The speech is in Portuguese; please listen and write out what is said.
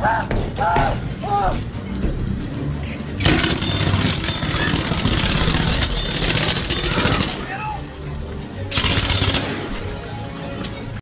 Ah! Ah! Ah!